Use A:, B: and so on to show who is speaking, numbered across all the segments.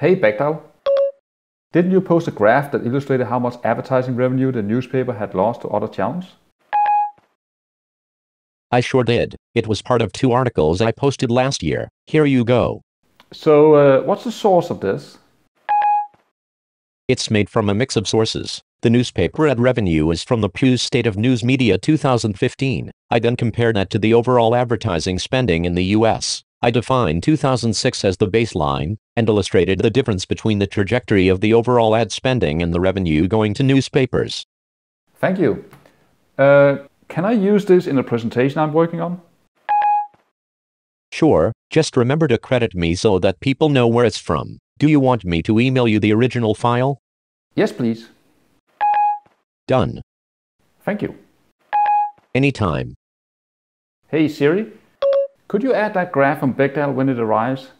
A: Hey Baekdal. Didn't you post a graph that illustrated how much advertising revenue the newspaper had lost to other channels?
B: I sure did. It was part of two articles I posted last year. Here you go.
A: So, uh, what's the source of this?
B: It's made from a mix of sources. The newspaper ad revenue is from the Pew's State of News Media 2015. I then compared that to the overall advertising spending in the US. I defined 2006 as the baseline and illustrated the difference between the trajectory of the overall ad spending and the revenue going to newspapers.
A: Thank you. Uh, can I use this in a presentation I'm working on?
B: Sure, just remember to credit me so that people know where it's from. Do you want me to email you the original file?
A: Yes, please.
B: Done.
A: Thank you.
B: Anytime.
A: Hey Siri, could you add that graph on Baekdal when it arrives?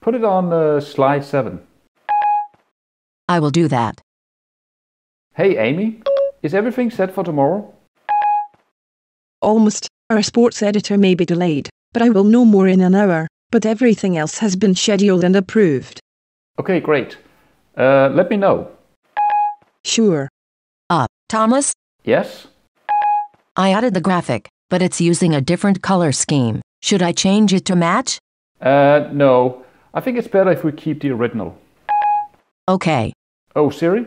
A: Put it on uh, slide 7.
C: I will do that.
A: Hey Amy, is everything set for tomorrow?
D: Almost. Our sports editor may be delayed, but I will know more in an hour. But everything else has been scheduled and approved.
A: Okay, great. Uh, let me know.
D: Sure.
C: Uh, Thomas,
A: Yes?
C: I added the graphic, but it's using a different color scheme. Should I change it to match?
A: Uh, no. I think it's better if we keep the original.
C: Okay.
A: Oh, Siri,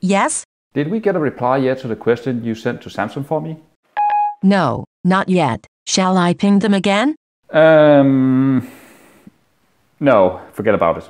C: Yes?
A: did we get a reply yet to the question you sent to Samsung for me?
C: No, not yet. Shall I ping them again?
A: Um, no, forget about it.